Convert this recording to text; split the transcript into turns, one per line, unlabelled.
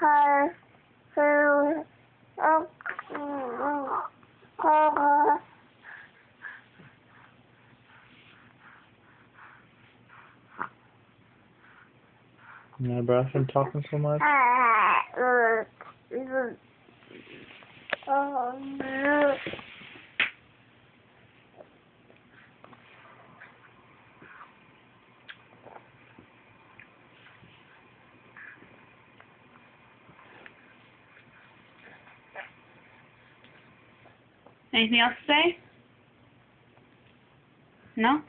her her um, uh, Yeah, bro, I've been talking so much.
Um, Anything else to say? No?